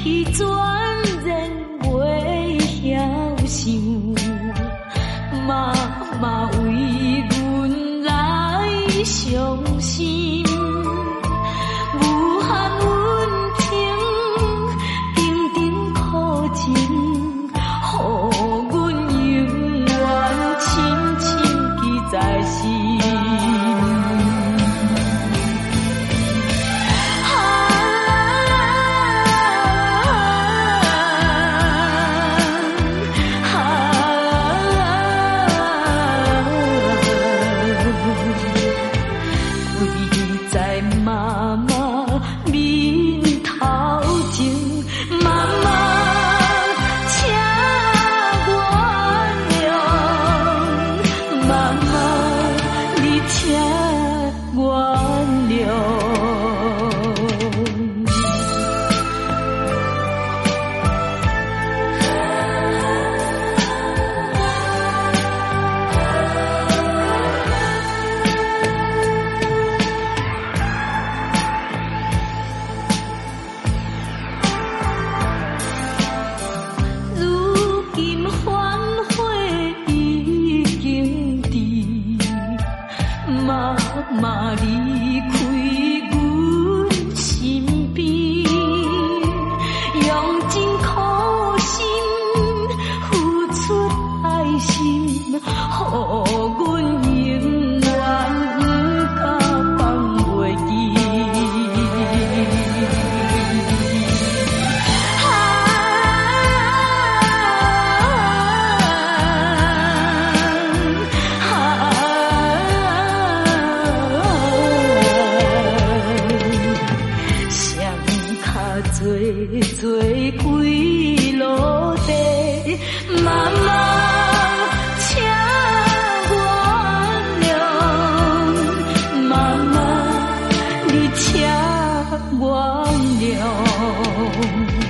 是全然袂晓想，妈妈为阮来想。做做归落地，妈妈，流。